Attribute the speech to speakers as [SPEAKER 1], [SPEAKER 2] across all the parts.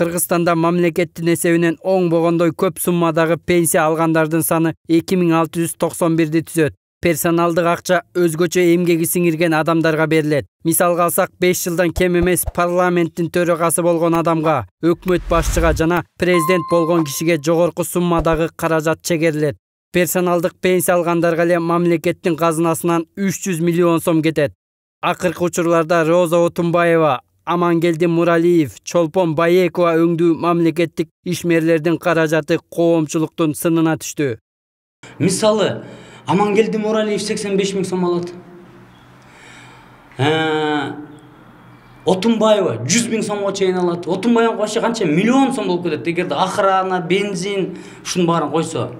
[SPEAKER 1] кыргызстанда мамлекеттин эсебинен оңбогондой көп суммадагы пенсия алгандардын саны эки миң алты жүз токсон бирди түзөт. Персоналдык акча өзгөчө эмгеги сиңирген адамдарга берилет. Мисалга алсак беш жылдан кем эмес парламенттин төрагасы болгон адамга өкмөт башчыга жана президент болгон кишиге жогорку суммадагы каражат чегерилет. Персоналдык пенсия алгандарга эле мамлекеттин казынасынан үч жүз миллион сом кетет. Акыркы учурларда роза отунбаева амангелди муралиев чолпон баекова өңдүү мамлекеттик ишмерлердин каражаты коомчулуктун сынына түштү.
[SPEAKER 2] Мисалы амангелди муралиев сексен беш миң сом алат. Ә, отунбаева жүз миң сомго чейин алат. Отунбаева вообще канча миллион сом болуп кетет. Эгерде охрана бензин ушунун баарын койсо.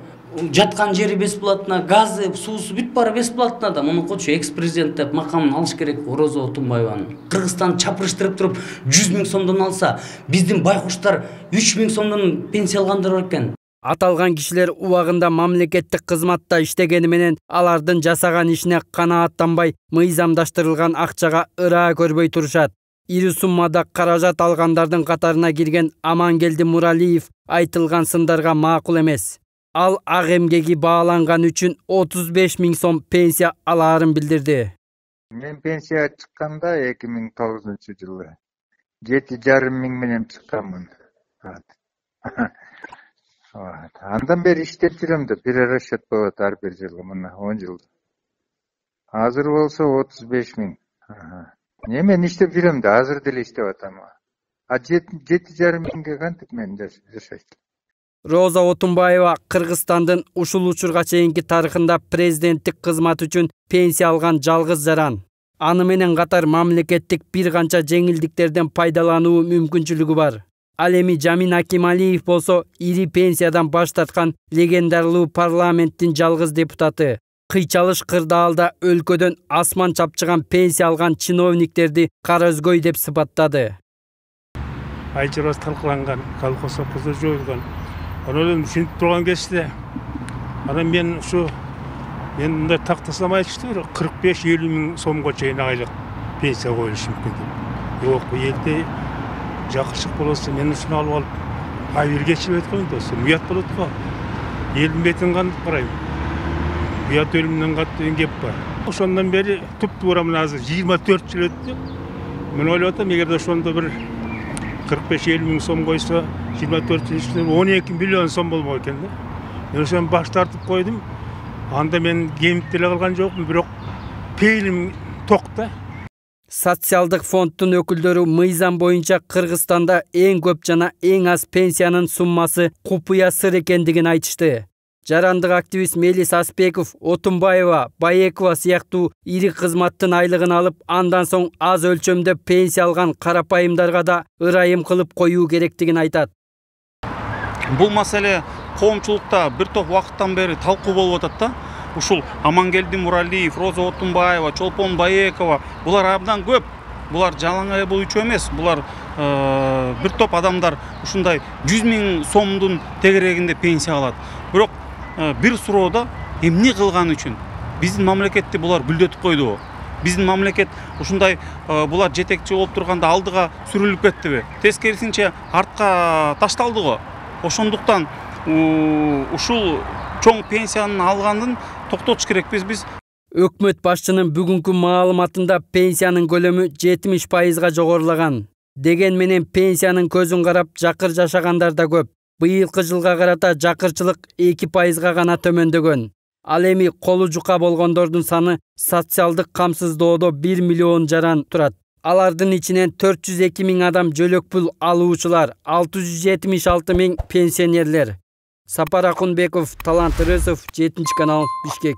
[SPEAKER 2] Жаткан жери бесплатно газы суусу бүт баары бесплатно да. Мунукучу экс президент деп макамын алыш керек орозо отунбаеванын кыргызстанды чапырыштырып туруп жүз миң сомдон алса биздин байкуштар үч миң сомдон пенсия алгандар бар экен
[SPEAKER 1] аталган кишилер убагында мамлекеттик кызматта иштегени менен алардын жасаган ишине канааттанбай мыйзамдаштырылган акчага ыраа көрбөй турушат ири суммада каражат алгандардын катарына кирген амангелди муралиев айтылган сындарга макул эмес ал ак эмгеги бааланганы үчүн отуз беш миң сом пенсия алаарын билдирди.
[SPEAKER 3] Мен пенсияга чыкканда эки миң тогузунчу жылы жети жарым миң менен чыкканмын. Андан бери иштеп жүрөм да бир расчет болот ар бир жылы мына он жыл. Азыр болсо отуз беш миң. Мен иштеп жүрөм да азыр деле иштеп атам. А жети жарым миңге кантип мен жашайт
[SPEAKER 1] роза отунбаева кыргызстандын ушул учурга чейинки тарыхында президенттик кызмат үчүн пенсия алган жалгыз жаран. Аны менен катар мамлекеттик бир канча жеңилдиктерден пайдалануу мүмкүнчүлүгү бар. Ал эми жамин акималиев болсо ири пенсиядан баш тарткан легендарлуу парламенттин жалгыз депутаты. Кыйчалыш кырдаалда өлкөдөн асман чапчыган пенсия алган чиновниктерди кара өзгөй деп сыпаттады.
[SPEAKER 4] Айчыбас талкаланган колхоз совхоздор жоюлган эле ушинтип турган кезде анан мен ушу мен мындай тактасам айтышты бир кырк беш элүү миң сомго чейин айлык пенсия коюлушу мүмкүн деп жок элде жакшылык болбосо мен ушуну алып алып атат го эми досум уят болот го элдин бетин кантип карайм уят өлүмүнөн катуу деген кеп бар ошондон бери туп туура мына азыр жыйырма төрт жыл өттү мен ойлоп атам эгерде ошондо бир кырк беш элүү миң сом жыйырма төрт жыл ичинде он эки миллион сом болмок экен да мен ошону баш тартып койдум анда мен кемип деле калган жокмун бирок пейилим ток да
[SPEAKER 1] социалдык фонддун өкүлдөрү мыйзам боюнча кыргызстанда эң көп жана эң аз пенсиянын суммасы купуя сыр экендигин айтышты жарандык активист мелис аспеков отунбаева баекова сыяктуу ири кызматтын айлыгын алып андан соң аз өлчөмдө пенсия алган карапайымдарга да ырайым кылып коюу керектигин айтат
[SPEAKER 5] бул маселе коомчулукта бир топ убакыттан бери талкуу болуп атат да. Ушул амангелди муралиев роза отунбаева чолпон баекова булар абдан көп. Булар жалаң бул үчөө эмес булар э, бир топ адамдар ушундай жүз миң сомдун тегерегинде пенсия алат бирок бир суроодо эмне кылганы үчүн? Биздин мамлекетти булар гүлдөтүп койдубу. Биздин мамлекет ушундай э, булар жетекчи болуп турганда алдыга сүрүлүп кеттиби тескерисинче артка ташталды го ошондуктан ушул чоң пенсияны алгандын токтотуш керекпиз биз.
[SPEAKER 1] Өкмөт башчынын бүгүнкү маалыматында пенсиянын көлөмү жетимиш пайызга жогорулаган. Деген менен пенсиянын көзүн карап жакыр жашагандар да көп быйылкы жылга карата жакырчылык эки пайызга гана төмөндөгөн. Ал эми колу жука болгондордун саны социалдык камсыздоодо бир миллион жаран турат. Алардын ичинен төрт жүз эки миң адам жөлөк пул алуучулар алты жүз жетимиш алты миң пенсионерлер. Сапар акунбеков талант ырысов жетинчи канал бишкек.